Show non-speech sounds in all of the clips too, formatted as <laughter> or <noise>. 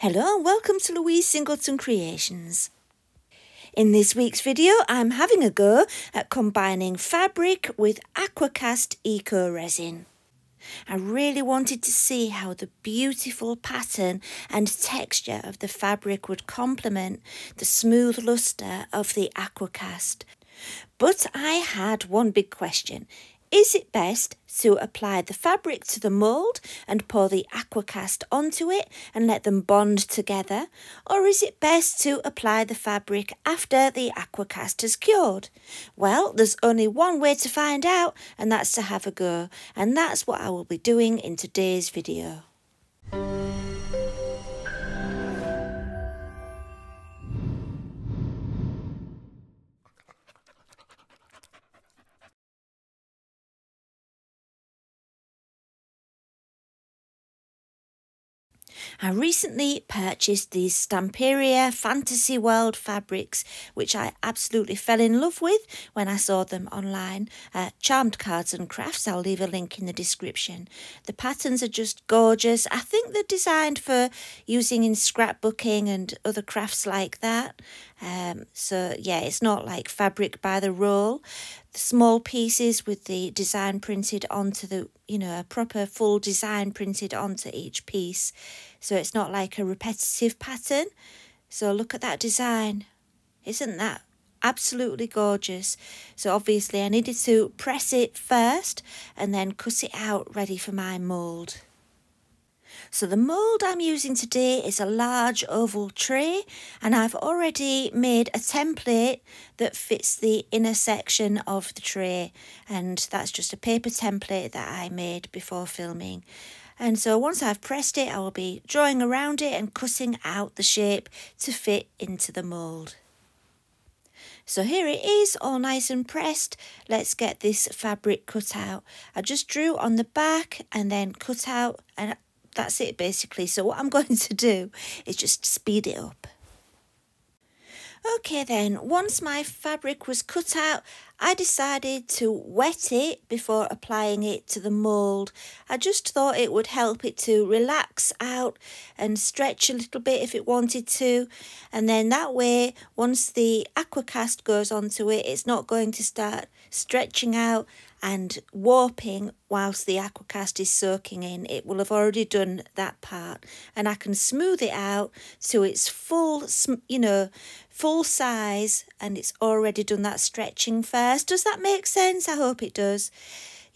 Hello and welcome to Louise Singleton Creations. In this week's video I'm having a go at combining fabric with Aquacast Eco Resin. I really wanted to see how the beautiful pattern and texture of the fabric would complement the smooth lustre of the Aquacast. But I had one big question. Is it best to apply the fabric to the mould and pour the aquacast onto it and let them bond together? Or is it best to apply the fabric after the aquacast has cured? Well, there's only one way to find out and that's to have a go. And that's what I will be doing in today's video. I recently purchased these Stamperia Fantasy World fabrics, which I absolutely fell in love with when I saw them online. Uh, Charmed Cards and Crafts, I'll leave a link in the description. The patterns are just gorgeous. I think they're designed for using in scrapbooking and other crafts like that. Um, so yeah, it's not like fabric by the roll. The small pieces with the design printed onto the, you know, a proper full design printed onto each piece. So it's not like a repetitive pattern. So look at that design. Isn't that absolutely gorgeous? So obviously I needed to press it first and then cut it out ready for my mould. So the mould I'm using today is a large oval tray and I've already made a template that fits the inner section of the tray and that's just a paper template that I made before filming. And so once I've pressed it, I will be drawing around it and cutting out the shape to fit into the mould. So here it is, all nice and pressed. Let's get this fabric cut out. I just drew on the back and then cut out and that's it basically. So what I'm <laughs> going to do is just speed it up. Okay then, once my fabric was cut out, I decided to wet it before applying it to the mould. I just thought it would help it to relax out and stretch a little bit if it wanted to. And then that way, once the aquacast goes onto it, it's not going to start stretching out and warping whilst the aquacast is soaking in. It will have already done that part and I can smooth it out so its full, you know, full size and it's already done that stretching first. Does that make sense? I hope it does.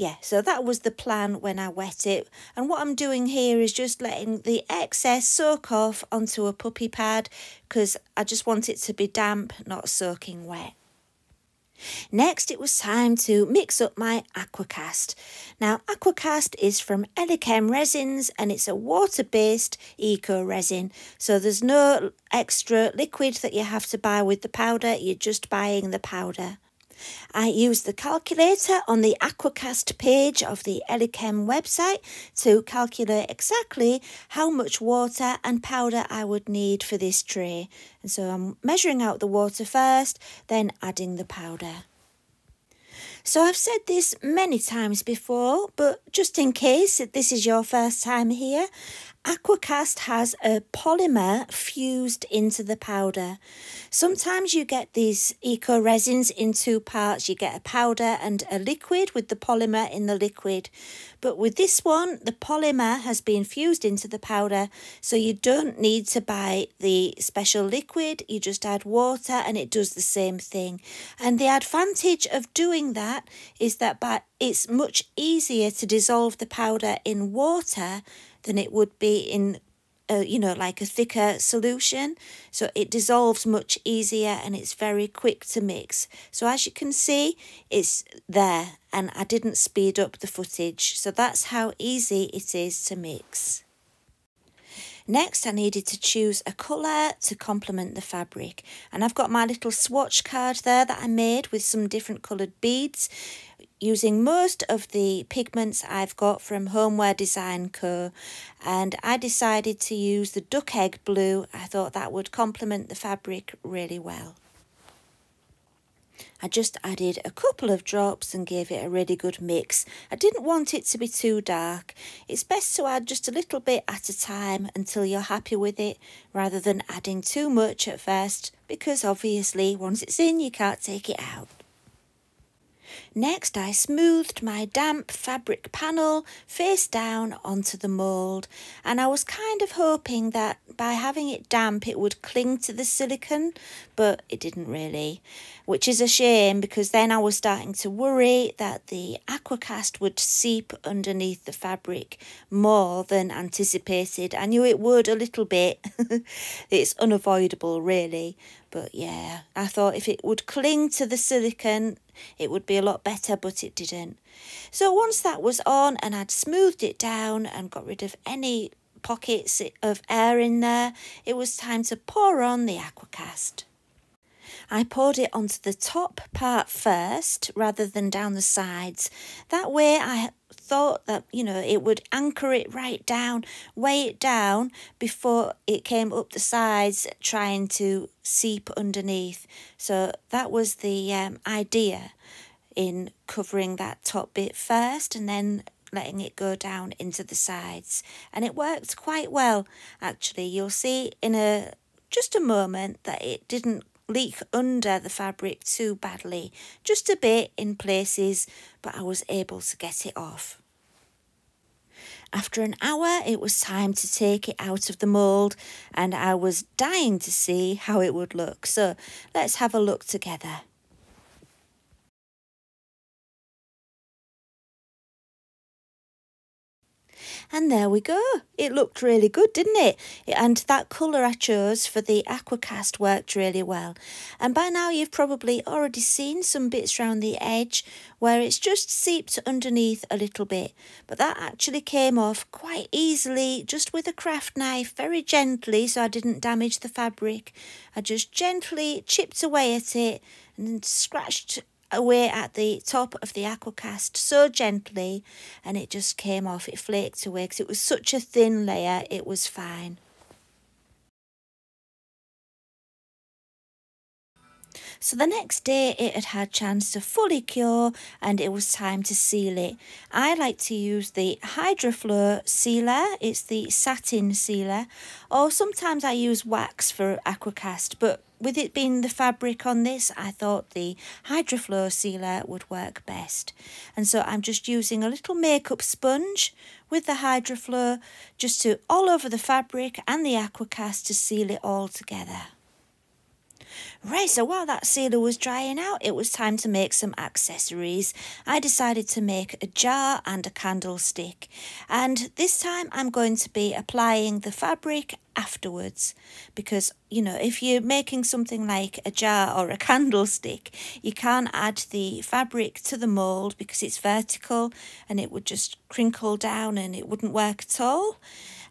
Yeah, so that was the plan when I wet it. And what I'm doing here is just letting the excess soak off onto a puppy pad because I just want it to be damp, not soaking wet. Next, it was time to mix up my Aquacast. Now, Aquacast is from Elichem Resins and it's a water-based eco resin. So there's no extra liquid that you have to buy with the powder, you're just buying the powder. I used the calculator on the Aquacast page of the Elichem website to calculate exactly how much water and powder I would need for this tray. And so I'm measuring out the water first, then adding the powder. So I've said this many times before, but just in case this is your first time here, Aquacast has a polymer fused into the powder. Sometimes you get these eco resins in two parts. You get a powder and a liquid with the polymer in the liquid. But with this one, the polymer has been fused into the powder, so you don't need to buy the special liquid. You just add water and it does the same thing. And the advantage of doing that is that by, it's much easier to dissolve the powder in water than it would be in a, you know, like a thicker solution. So it dissolves much easier and it's very quick to mix. So as you can see, it's there and I didn't speed up the footage. So that's how easy it is to mix. Next, I needed to choose a colour to complement the fabric. And I've got my little swatch card there that I made with some different coloured beads using most of the pigments I've got from Homeware Design Co. And I decided to use the duck egg blue. I thought that would complement the fabric really well. I just added a couple of drops and gave it a really good mix. I didn't want it to be too dark. It's best to add just a little bit at a time until you're happy with it rather than adding too much at first because obviously once it's in you can't take it out. Next, I smoothed my damp fabric panel face down onto the mould and I was kind of hoping that by having it damp it would cling to the silicone, but it didn't really, which is a shame because then I was starting to worry that the aquacast would seep underneath the fabric more than anticipated. I knew it would a little bit. <laughs> it's unavoidable really, but yeah, I thought if it would cling to the silicone it would be a lot better, but it didn't. So once that was on and I'd smoothed it down and got rid of any pockets of air in there, it was time to pour on the aquacast. I poured it onto the top part first rather than down the sides. That way I thought that, you know, it would anchor it right down, weigh it down before it came up the sides trying to seep underneath. So that was the um, idea in covering that top bit first and then letting it go down into the sides and it worked quite well actually you'll see in a just a moment that it didn't leak under the fabric too badly, just a bit in places, but I was able to get it off. After an hour, it was time to take it out of the mould, and I was dying to see how it would look. So let's have a look together. And there we go. It looked really good, didn't it? And that colour I chose for the Aquacast worked really well. And by now you've probably already seen some bits around the edge where it's just seeped underneath a little bit. But that actually came off quite easily just with a craft knife, very gently so I didn't damage the fabric. I just gently chipped away at it and scratched away at the top of the aquacast so gently and it just came off. It flaked away because it was such a thin layer it was fine So the next day it had had chance to fully cure and it was time to seal it. I like to use the Hydroflow sealer, it's the satin sealer, or sometimes I use wax for Aquacast, but with it being the fabric on this, I thought the Hydroflow sealer would work best. And so I'm just using a little makeup sponge with the Hydroflow just to all over the fabric and the Aquacast to seal it all together. Right, so while that sealer was drying out, it was time to make some accessories. I decided to make a jar and a candlestick. And this time I'm going to be applying the fabric afterwards because you know if you're making something like a jar or a <laughs> candlestick you can't add the fabric to the mold because it's vertical and it would just crinkle down and it wouldn't work at all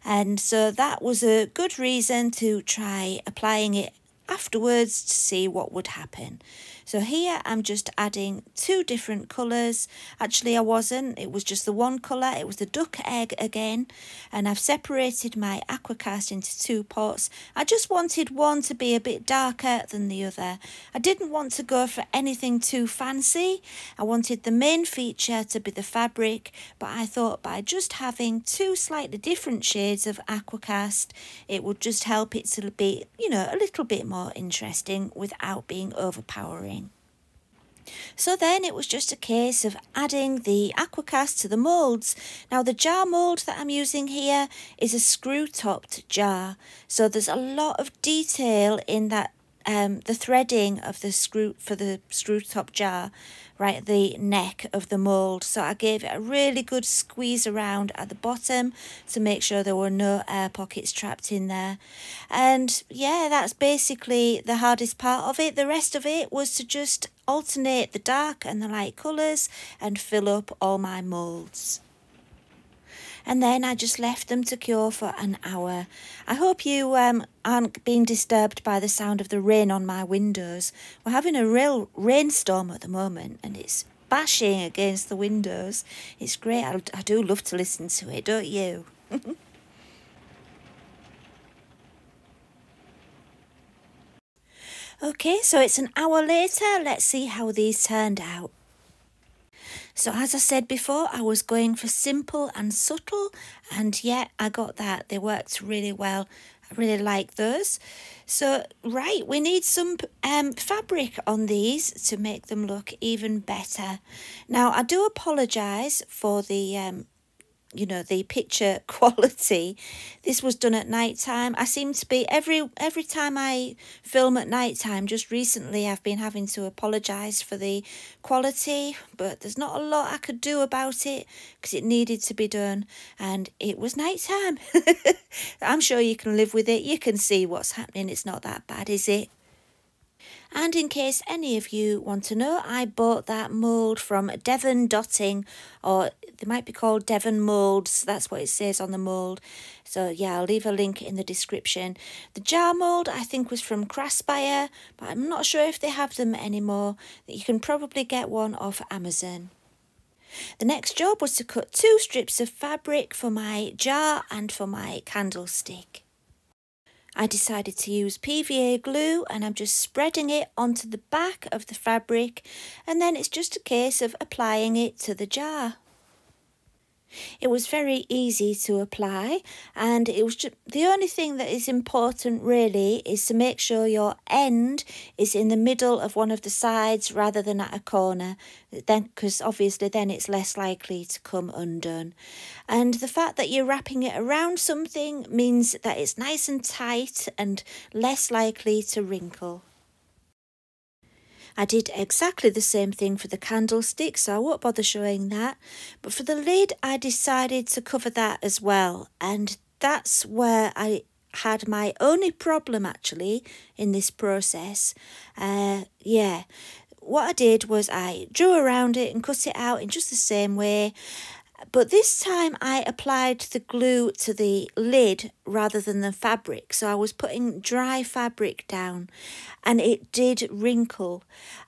and so that was a good reason to try applying it afterwards to see what would happen. So here I'm just adding two different colours. Actually I wasn't, it was just the one colour, it was the duck egg again. And I've separated my aquacast into two pots. I just wanted one to be a bit darker than the other. I didn't want to go for anything too fancy. I wanted the main feature to be the fabric, but I thought by just having two slightly different shades of aquacast, it would just help it to be, you know, a little bit more interesting without being overpowering. So then it was just a case of adding the aquacast to the moulds. Now the jar mould that I'm using here is a screw topped jar. So there's a lot of detail in that um, the threading of the screw for the screw top jar right at the neck of the mould. So I gave it a really good squeeze around at the bottom to make sure there were no air pockets trapped in there. And yeah, that's basically the hardest part of it. The rest of it was to just alternate the dark and the light colours and fill up all my moulds and then I just left them to cure for an hour. I hope you um, aren't being disturbed by the sound of the rain on my windows. We're having a real rainstorm at the moment and it's bashing against the windows. It's great. I, I do love to listen to it, don't you? <laughs> Okay, so it's an hour later. Let's see how these turned out. So as I said before, I was going for simple and subtle, and yeah, I got that. They worked really well. I really like those. So, right, we need some um, fabric on these to make them look even better. Now, I do apologise for the um, you know the picture <laughs> quality. This was done at night time. I seem to be every every time i film at night time just recently i've been having to apologize for the quality but there's not a lot i could do about it because it needed to be done and it was night time. <laughs> I'm sure you can live with it. You can see what's happening. It's not that bad is it and in case any of you want to know, I bought that mould from Devon Dotting, or they might be called Devon Moulds. That's what it says on the mould. So yeah, I'll leave a link in the description. The jar mould I think was from Craspire, but I'm not sure if they have them anymore. You can probably get one off Amazon. The next job was to cut two strips of fabric for my jar and for my candlestick. I decided to use PVA glue and I'm just spreading it onto the back of the fabric and then it's just a case of applying it to the jar. It was very easy to apply and it was just, the only thing that is important really is to make sure your end is in the middle of one of the sides rather than at a corner then because obviously then it's less likely to come undone and the fact that you're wrapping it around something means that it's nice and tight and less likely to wrinkle. I did exactly the same thing for the candlestick, so I won't bother showing that. But for the lid, I decided to cover that as well. And that's where I had my only problem actually in this process. Uh, yeah, what I did was I drew around it and cut it out in just the same way. But this time I applied the glue to the lid rather than the fabric. So I was putting dry fabric down and it did wrinkle.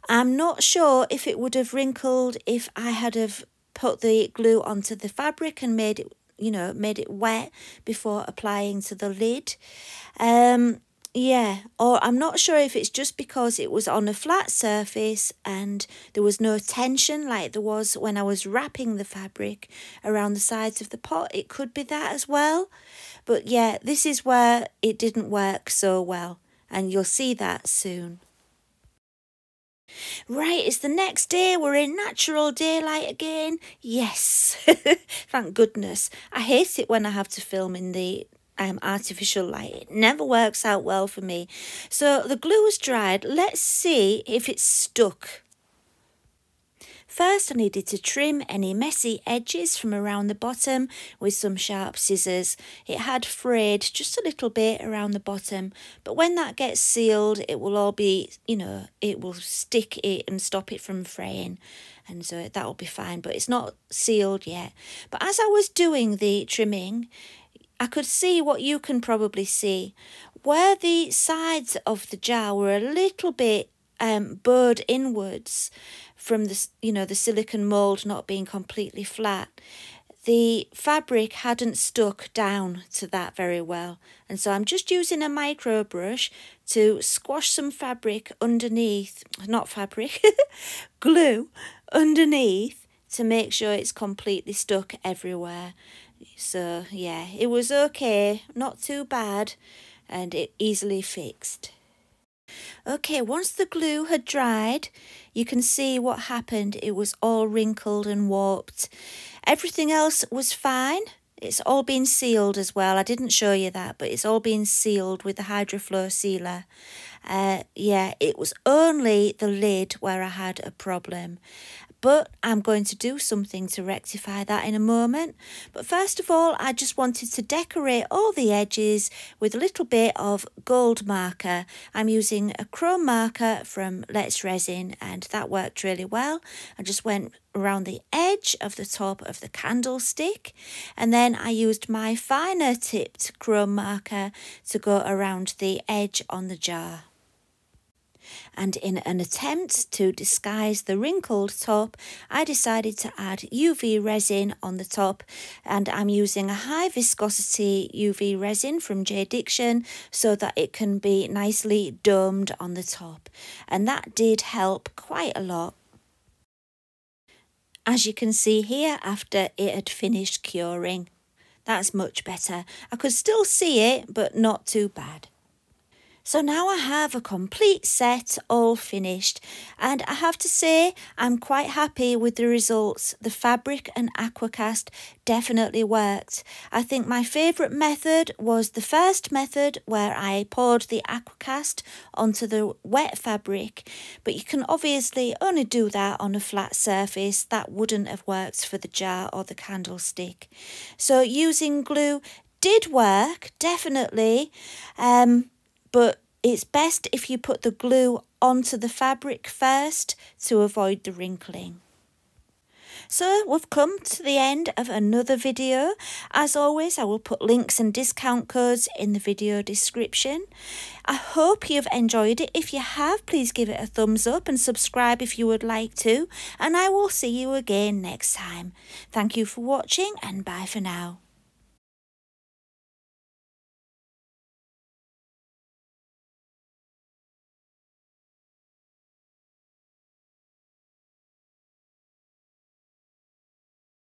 I'm not sure if it would have wrinkled if I had have put the glue onto the fabric and made it, you know, made it wet before applying to the lid. Um, yeah, or I'm not sure if it's just because it was on a flat surface and there was no tension like there was when I was wrapping the fabric around the sides of the pot. It could be that as well. But yeah, this is where it didn't work so well and you'll see that soon. Right, it's the next day. We're in natural daylight again. Yes, <laughs> thank goodness. I hate it when I have to film in the um, artificial light. It never works out well for me. So the glue is dried. Let's see if it's stuck. First I needed to trim any messy edges from around the bottom with some sharp scissors. It had frayed just a little bit around the bottom but when that gets sealed it will all be, you know, it will stick it and stop it from fraying and so that will be fine but it's not sealed yet. But as I was doing the trimming I could see what you can probably see. Where the sides of the jar were a little bit um, inwards from the, you know, the silicon mould not being completely flat, the fabric hadn't stuck down to that very well. And so I'm just using a micro brush to squash some fabric underneath, not fabric, <laughs> glue underneath to make sure it's completely stuck everywhere. So yeah, it was okay, not too bad, and it easily fixed. Okay, once the glue had dried, you can see what happened. It was all wrinkled and warped. Everything else was fine. It's all been sealed as well. I didn't show you that, but it's all been sealed with the HydroFlow sealer. Uh, yeah, it was only the lid where I had a problem but I'm going to do something to rectify that in a moment. But first of all, I just wanted to decorate all the edges with a little bit of gold marker. I'm using a chrome marker from Let's Resin and that worked really well. I just went around the edge of the top of the candlestick and then I used my finer tipped chrome marker to go around the edge on the jar. And in an attempt to disguise the wrinkled top, I decided to add UV resin on the top and I'm using a high viscosity UV resin from J Diction so that it can be nicely domed on the top. And that did help quite a lot. As you can see here after it had finished curing. That's much better. I could still see it, but not too bad. So now I have a complete set all finished and I have to say I'm quite happy with the results. The fabric and aquacast definitely worked. I think my favourite method was the first method where I poured the aquacast onto the wet fabric but you can obviously only do that on a flat surface. That wouldn't have worked for the jar or the candlestick. So using glue did work, definitely. Um, but it's best if you put the glue onto the fabric first to avoid the wrinkling. So we've come to the end of another video. As always, I will put links and discount codes in the video description. I hope you've enjoyed it. If you have, please give it a thumbs up and subscribe if you would like to. And I will see you again next time. Thank you for watching and bye for now.